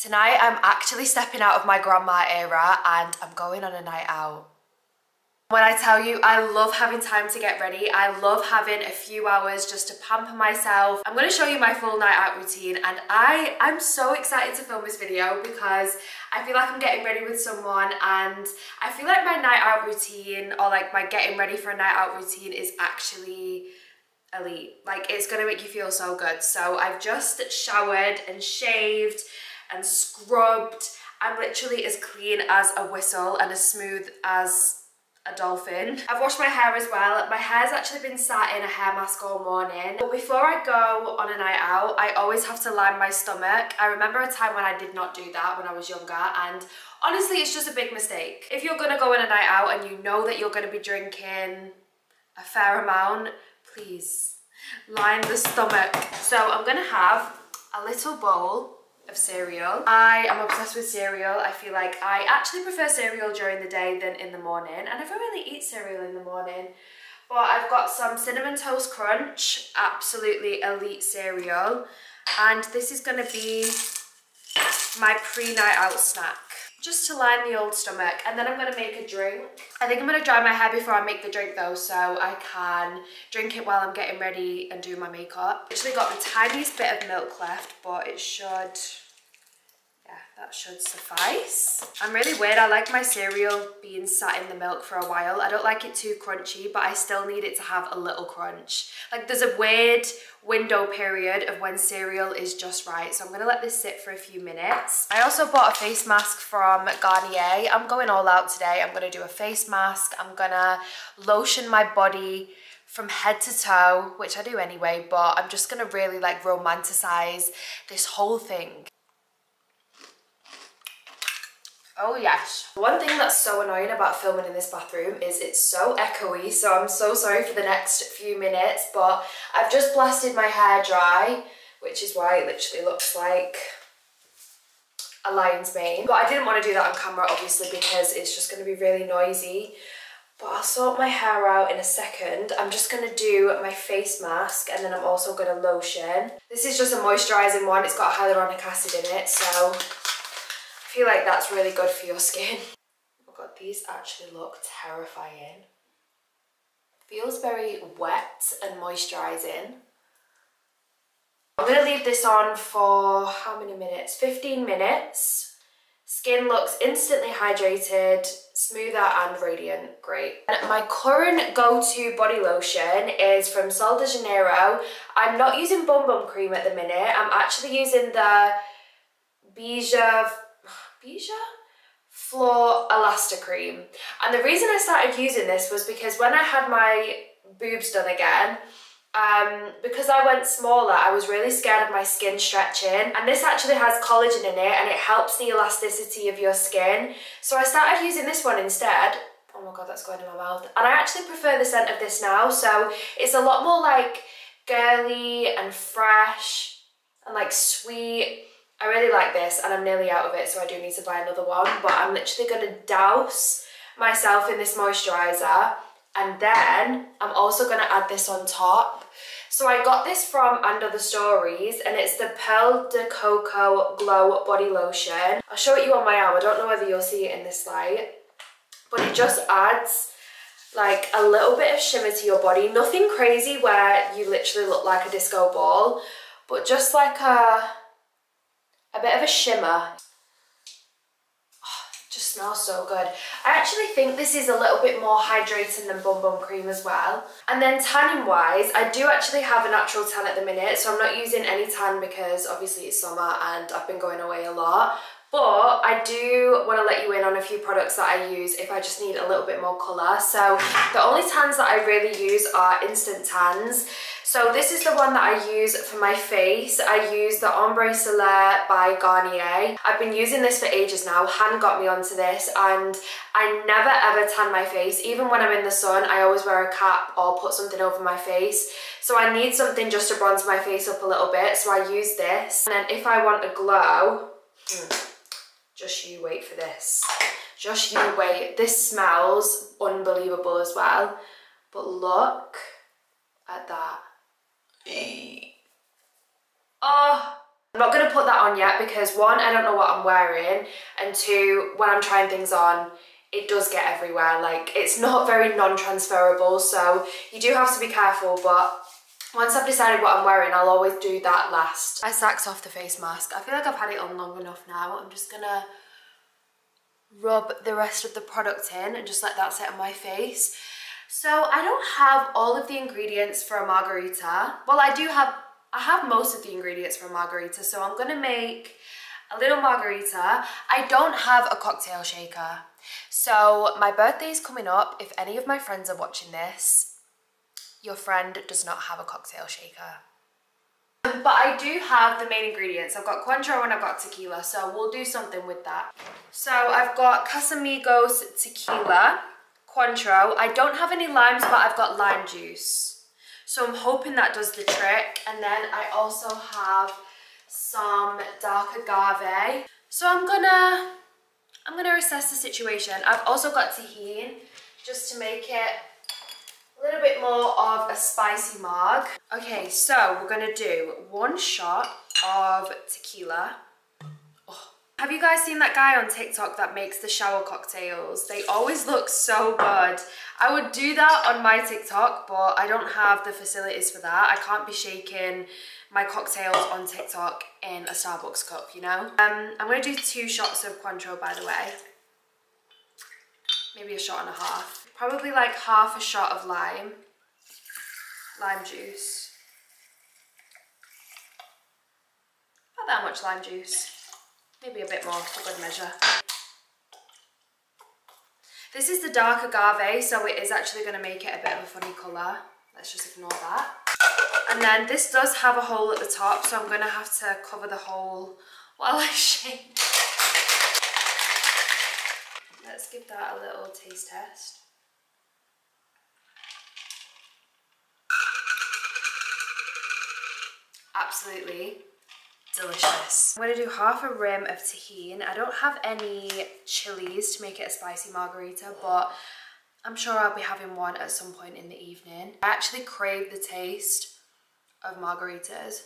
Tonight I'm actually stepping out of my grandma era and I'm going on a night out. When I tell you I love having time to get ready, I love having a few hours just to pamper myself. I'm going to show you my full night out routine and I, I'm so excited to film this video because I feel like I'm getting ready with someone and I feel like my night out routine or like my getting ready for a night out routine is actually elite. Like it's going to make you feel so good. So I've just showered and shaved and scrubbed. I'm literally as clean as a whistle and as smooth as a dolphin. I've washed my hair as well. My hair's actually been sat in a hair mask all morning. But before I go on a night out, I always have to line my stomach. I remember a time when I did not do that when I was younger and honestly it's just a big mistake. If you're gonna go on a night out and you know that you're gonna be drinking a fair amount, please line the stomach. So I'm gonna have a little bowl of cereal. I am obsessed with cereal. I feel like I actually prefer cereal during the day than in the morning. I don't really eat cereal in the morning. But I've got some Cinnamon Toast Crunch, absolutely elite cereal. And this is gonna be my pre-night out snack just to line the old stomach and then I'm going to make a drink. I think I'm going to dry my hair before I make the drink though so I can drink it while I'm getting ready and do my makeup. Actually got the tiniest bit of milk left but it should that should suffice. I'm really weird. I like my cereal being sat in the milk for a while. I don't like it too crunchy, but I still need it to have a little crunch. Like there's a weird window period of when cereal is just right. So I'm gonna let this sit for a few minutes. I also bought a face mask from Garnier. I'm going all out today. I'm gonna do a face mask. I'm gonna lotion my body from head to toe, which I do anyway, but I'm just gonna really like romanticize this whole thing. Oh yes. One thing that's so annoying about filming in this bathroom is it's so echoey, so I'm so sorry for the next few minutes, but I've just blasted my hair dry, which is why it literally looks like a lion's mane. But I didn't want to do that on camera, obviously, because it's just going to be really noisy. But I'll sort my hair out in a second. I'm just going to do my face mask and then I'm also going to lotion. This is just a moisturising one. It's got hyaluronic acid in it, so I feel like that's really good for your skin. Oh god, these actually look terrifying. Feels very wet and moisturising. I'm going to leave this on for how many minutes? 15 minutes. Skin looks instantly hydrated, smoother and radiant. Great. And my current go-to body lotion is from Sol de Janeiro. I'm not using Bum Bum Cream at the minute. I'm actually using the Beija Floor Flor Elasticream. And the reason I started using this was because when I had my boobs done again, um, because I went smaller, I was really scared of my skin stretching. And this actually has collagen in it and it helps the elasticity of your skin. So I started using this one instead. Oh my god, that's going in my mouth. And I actually prefer the scent of this now. So it's a lot more like girly and fresh and like sweet. I really like this and I'm nearly out of it so I do need to buy another one but I'm literally going to douse myself in this moisturiser and then I'm also going to add this on top. So I got this from & Other Stories and it's the Pearl de Coco Glow Body Lotion. I'll show it you on my arm, I don't know whether you'll see it in this light but it just adds like a little bit of shimmer to your body. Nothing crazy where you literally look like a disco ball but just like a a bit of a shimmer. Oh, just smells so good. I actually think this is a little bit more hydrating than Bum Bum Cream as well. And then tanning wise, I do actually have a natural tan at the minute, so I'm not using any tan because obviously it's summer and I've been going away a lot. But I do want to let you in on a few products that I use if I just need a little bit more colour. So the only tans that I really use are instant tans. So this is the one that I use for my face. I use the Ambre Solaire by Garnier. I've been using this for ages now. Han got me onto this and I never ever tan my face. Even when I'm in the sun, I always wear a cap or put something over my face. So I need something just to bronze my face up a little bit. So I use this. And then if I want a glow, hmm, just you wait for this. Just you wait. This smells unbelievable as well. But look at that. Oh, I'm not going to put that on yet because one, I don't know what I'm wearing and two, when I'm trying things on, it does get everywhere. Like it's not very non-transferable so you do have to be careful but once I've decided what I'm wearing, I'll always do that last. I sacked off the face mask. I feel like I've had it on long enough now. I'm just gonna rub the rest of the product in and just let that sit on my face. So I don't have all of the ingredients for a margarita. Well, I do have, I have most of the ingredients for a margarita. So I'm gonna make a little margarita. I don't have a cocktail shaker. So my birthday is coming up. If any of my friends are watching this, your friend does not have a cocktail shaker. Um, but I do have the main ingredients. I've got Cointreau and I've got tequila, so we'll do something with that. So I've got Casamigos tequila, Cointreau. I don't have any limes, but I've got lime juice. So I'm hoping that does the trick. And then I also have some dark agave. So I'm gonna, I'm gonna assess the situation. I've also got Tajín, just to make it a little bit more of a spicy marg. Okay, so we're gonna do one shot of tequila. Oh. Have you guys seen that guy on TikTok that makes the shower cocktails? They always look so good. I would do that on my TikTok, but I don't have the facilities for that. I can't be shaking my cocktails on TikTok in a Starbucks cup, you know? Um, I'm gonna do two shots of Cointreau, by the way. Maybe a shot and a half. Probably like half a shot of lime, lime juice. Not that much lime juice. Maybe a bit more for good measure. This is the dark agave, so it is actually going to make it a bit of a funny colour. Let's just ignore that. And then this does have a hole at the top, so I'm going to have to cover the hole while I shake. Let's give that a little taste test. absolutely delicious. I'm gonna do half a rim of Tajín. I don't have any chilies to make it a spicy margarita, but I'm sure I'll be having one at some point in the evening. I actually crave the taste of margaritas.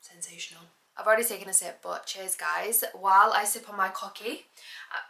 Sensational. I've already taken a sip, but cheers guys. While I sip on my cocky, uh,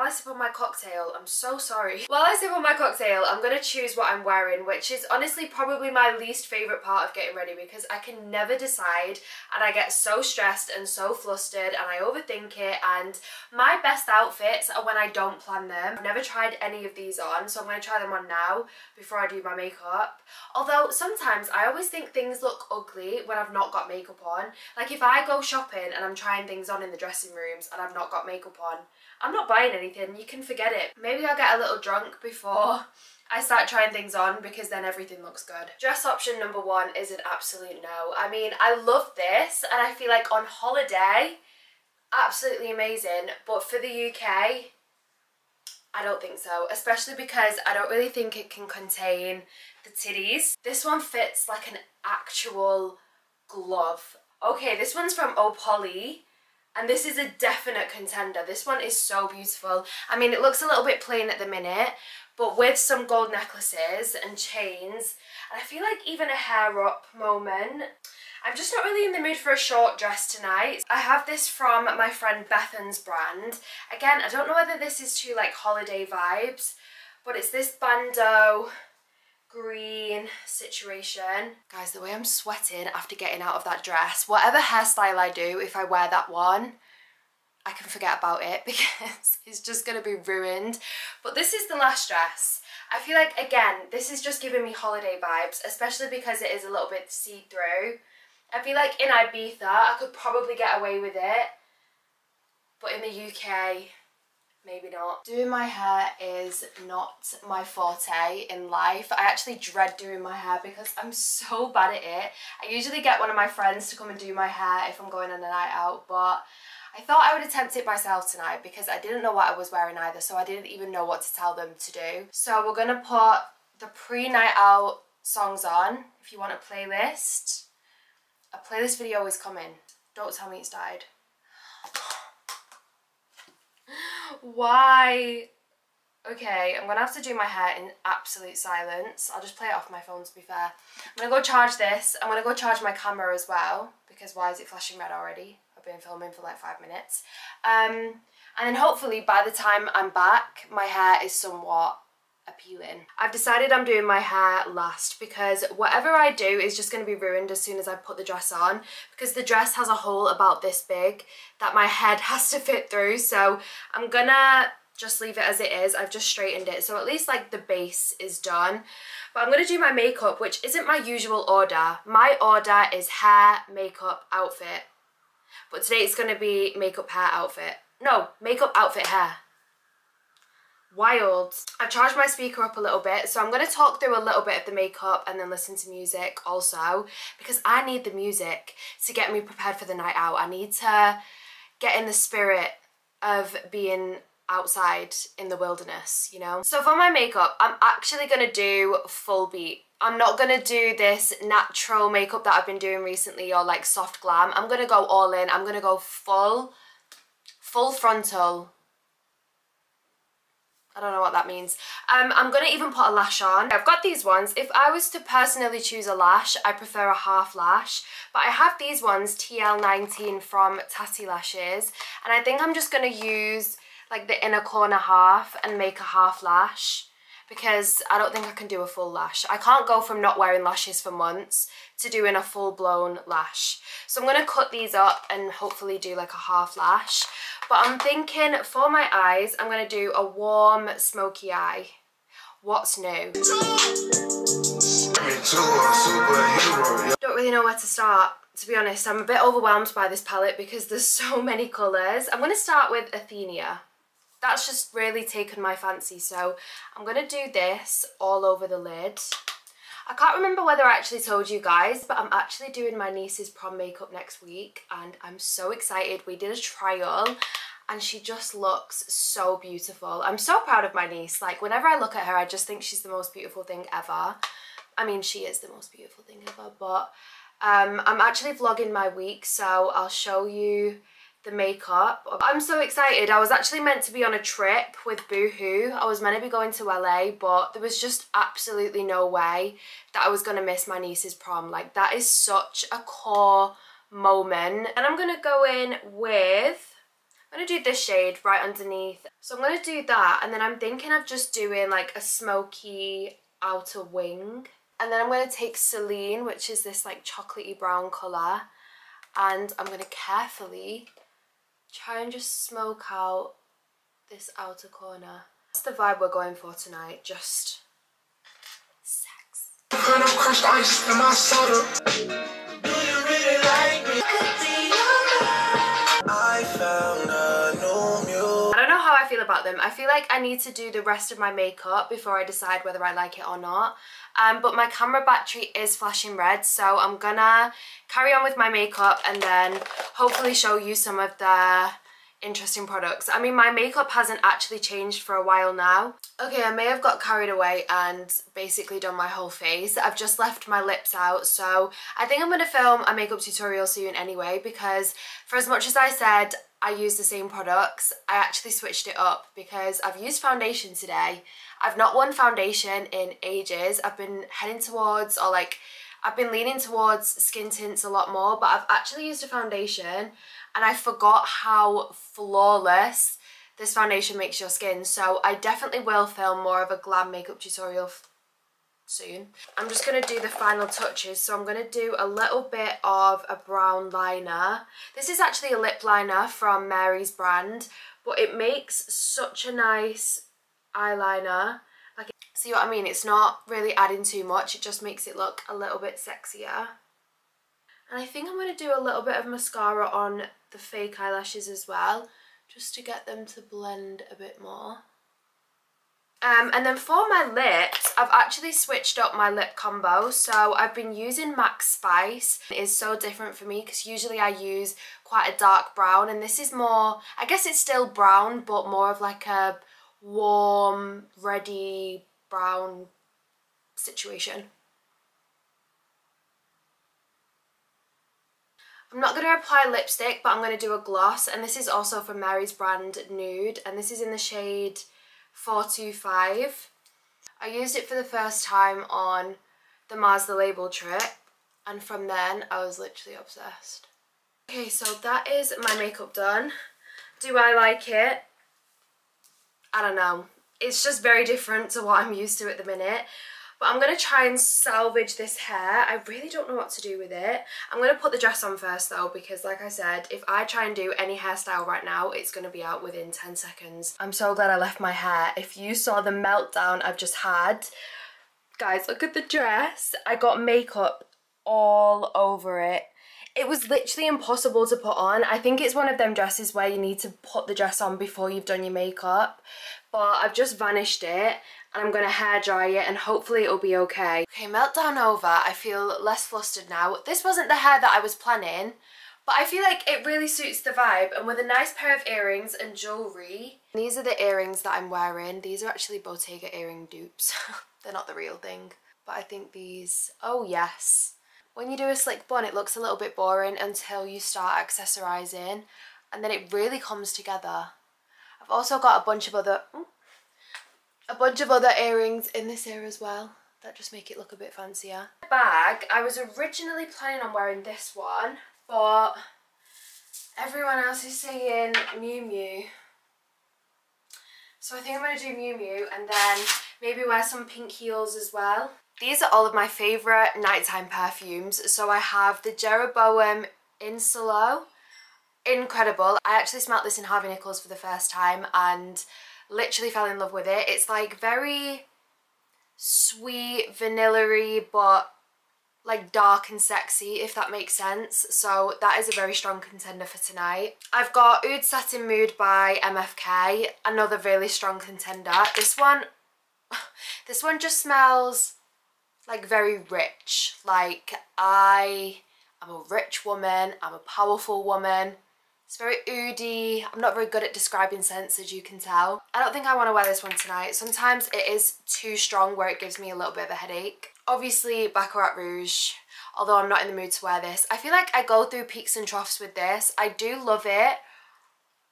while I sip on my cocktail, I'm so sorry. While I sip on my cocktail, I'm to choose what I'm wearing, which is honestly probably my least favourite part of getting ready because I can never decide and I get so stressed and so flustered and I overthink it and my best outfits are when I don't plan them. I've never tried any of these on, so I'm to try them on now before I do my makeup. Although sometimes I always think things look ugly when I've not got makeup on. Like if I go shopping and I'm trying things on in the dressing rooms and I've not got makeup on, I'm not buying anything, you can forget it. Maybe I'll get a little drunk before I start trying things on because then everything looks good. Dress option number one is an absolute no. I mean, I love this and I feel like on holiday, absolutely amazing. But for the UK, I don't think so, especially because I don't really think it can contain the titties. This one fits like an actual glove. Okay, this one's from Opoly and this is a definite contender. This one is so beautiful. I mean, it looks a little bit plain at the minute, but with some gold necklaces and chains, and I feel like even a hair up moment. I'm just not really in the mood for a short dress tonight. I have this from my friend Bethan's brand. Again, I don't know whether this is too like holiday vibes, but it's this bandeau green situation. Guys, the way I'm sweating after getting out of that dress, whatever hairstyle I do, if I wear that one, I can forget about it because it's just going to be ruined. But this is the last dress. I feel like, again, this is just giving me holiday vibes, especially because it is a little bit see-through. I feel like in Ibiza, I could probably get away with it. But in the UK, maybe not. Doing my hair is not my forte in life. I actually dread doing my hair because I'm so bad at it. I usually get one of my friends to come and do my hair if I'm going on a night out, but I thought I would attempt it myself tonight because I didn't know what I was wearing either, so I didn't even know what to tell them to do. So we're gonna put the pre-night out songs on. If you want a playlist, a playlist video is coming. Don't tell me it's died. Why? Okay, I'm gonna have to do my hair in absolute silence. I'll just play it off my phone to be fair. I'm gonna go charge this. I'm gonna go charge my camera as well because why is it flashing red already? I've been filming for like five minutes. Um, and then hopefully by the time I'm back, my hair is somewhat appealing. I've decided I'm doing my hair last because whatever I do is just going to be ruined as soon as I put the dress on because the dress has a hole about this big that my head has to fit through so I'm gonna just leave it as it is. I've just straightened it so at least like the base is done. But I'm going to do my makeup which isn't my usual order. My order is hair, makeup, outfit. But today it's going to be makeup, hair, outfit. No, makeup, outfit, hair. Wild. I've charged my speaker up a little bit, so I'm going to talk through a little bit of the makeup and then listen to music also because I need the music to get me prepared for the night out. I need to get in the spirit of being outside in the wilderness, you know? So for my makeup, I'm actually going to do full beat. I'm not going to do this natural makeup that I've been doing recently or like soft glam. I'm going to go all in. I'm going to go full, full frontal. I don't know what that means. Um, I'm going to even put a lash on. I've got these ones. If I was to personally choose a lash, I prefer a half lash. But I have these ones, TL19 from Tatti Lashes. And I think I'm just going to use like the inner corner half and make a half lash because I don't think I can do a full lash. I can't go from not wearing lashes for months to doing a full-blown lash. So I'm going to cut these up and hopefully do like a half lash. But I'm thinking for my eyes, I'm going to do a warm smoky eye. What's new? Don't really know where to start. To be honest, I'm a bit overwhelmed by this palette because there's so many colours. I'm going to start with Athenia that's just really taken my fancy. So I'm going to do this all over the lid. I can't remember whether I actually told you guys, but I'm actually doing my niece's prom makeup next week and I'm so excited. We did a trial and she just looks so beautiful. I'm so proud of my niece. Like whenever I look at her, I just think she's the most beautiful thing ever. I mean, she is the most beautiful thing ever, but um, I'm actually vlogging my week, so I'll show you the makeup. I'm so excited. I was actually meant to be on a trip with Boohoo. I was meant to be going to LA, but there was just absolutely no way that I was going to miss my niece's prom. Like, that is such a core moment. And I'm going to go in with... I'm going to do this shade right underneath. So I'm going to do that, and then I'm thinking of just doing, like, a smoky outer wing. And then I'm going to take Celine, which is this, like, chocolatey brown colour, and I'm going to carefully try and just smoke out this outer corner. That's the vibe we're going for tonight, just sex. About them. I feel like I need to do the rest of my makeup before I decide whether I like it or not. Um, but my camera battery is flashing red, so I'm gonna carry on with my makeup and then hopefully show you some of the interesting products. I mean, my makeup hasn't actually changed for a while now. Okay, I may have got carried away and basically done my whole face. I've just left my lips out, so I think I'm going to film a makeup tutorial soon anyway because for as much as I said I use the same products, I actually switched it up because I've used foundation today. I've not worn foundation in ages. I've been heading towards or like I've been leaning towards skin tints a lot more, but I've actually used a foundation and I forgot how flawless this foundation makes your skin. So I definitely will film more of a glam makeup tutorial soon. I'm just going to do the final touches. So I'm going to do a little bit of a brown liner. This is actually a lip liner from Mary's brand, but it makes such a nice eyeliner. Like, see what I mean? It's not really adding too much. It just makes it look a little bit sexier. And I think I'm going to do a little bit of mascara on the fake eyelashes as well, just to get them to blend a bit more. Um, and then for my lips, I've actually switched up my lip combo. So I've been using MAC Spice. It is so different for me because usually I use quite a dark brown and this is more, I guess it's still brown, but more of like a warm, ready brown situation. I'm not going to apply lipstick, but I'm going to do a gloss. And this is also from Mary's brand Nude. And this is in the shade 425. I used it for the first time on the Mars the Label trip and from then I was literally obsessed. Okay, so that is my makeup done. Do I like it? I don't know. It's just very different to what I'm used to at the minute. But I'm going to try and salvage this hair. I really don't know what to do with it. I'm going to put the dress on first though because like I said, if I try and do any hairstyle right now, it's going to be out within 10 seconds. I'm so glad I left my hair. If you saw the meltdown I've just had, guys, look at the dress. I got makeup all over it it was literally impossible to put on. I think it's one of them dresses where you need to put the dress on before you've done your makeup. But I've just vanished it and I'm going to hair dry it and hopefully it'll be okay. Okay, meltdown over. I feel less flustered now. This wasn't the hair that I was planning, but I feel like it really suits the vibe and with a nice pair of earrings and jewellery. These are the earrings that I'm wearing. These are actually Bottega earring dupes. They're not the real thing. But I think these, oh yes. When you do a slick bun, it looks a little bit boring until you start accessorising and then it really comes together. I've also got a bunch of other, a bunch of other earrings in this ear as well that just make it look a bit fancier. Bag, I was originally planning on wearing this one, but everyone else is saying Miu Miu. So I think I'm going to do Miu Miu and then maybe wear some pink heels as well. These are all of my favourite nighttime perfumes. So I have the Jeroboam Insolo. Incredible. I actually smelled this in Harvey Nichols for the first time and literally fell in love with it. It's like very sweet, vanilla but like dark and sexy if that makes sense. So that is a very strong contender for tonight. I've got oud satin mood by mfk another really strong contender. This one this one just smells like very rich. Like i am a rich woman i'm a powerful woman it's very oody. I'm not very good at describing scents as you can tell. I don't think I want to wear this one tonight. Sometimes it is too strong where it gives me a little bit of a headache. Obviously Baccarat Rouge, although I'm not in the mood to wear this. I feel like I go through peaks and troughs with this. I do love it,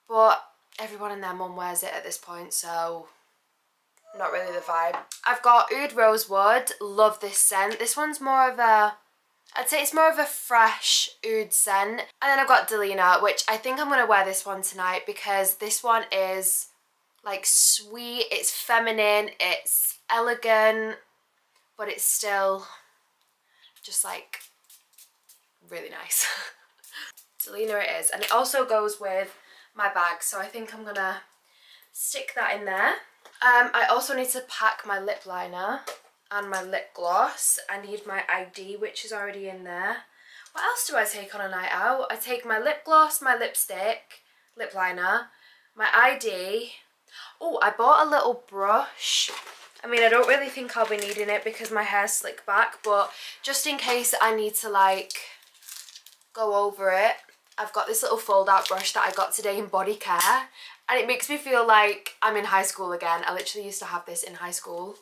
but everyone and their mum wears it at this point, so not really the vibe. I've got Oud Rosewood, love this scent. This one's more of a I'd say it's more of a fresh oud scent. And then I've got Delina, which I think I'm going to wear this one tonight because this one is like sweet, it's feminine, it's elegant, but it's still just like really nice. Delina it is. And it also goes with my bag, so I think I'm going to stick that in there. Um, I also need to pack my lip liner and my lip gloss. I need my ID, which is already in there. What else do I take on a night out? I take my lip gloss, my lipstick, lip liner, my ID. Oh, I bought a little brush. I mean, I don't really think I'll be needing it because my hair's slicked back, but just in case I need to, like, go over it, I've got this little fold-out brush that I got today in body care, and it makes me feel like I'm in high school again. I literally used to have this in high school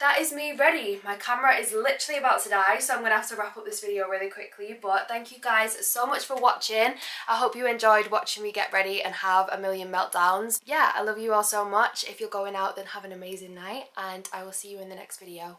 that is me ready. My camera is literally about to die, so I'm going to have to wrap up this video really quickly. But thank you guys so much for watching. I hope you enjoyed watching me get ready and have a million meltdowns. Yeah, I love you all so much. If you're going out, then have an amazing night, and I will see you in the next video.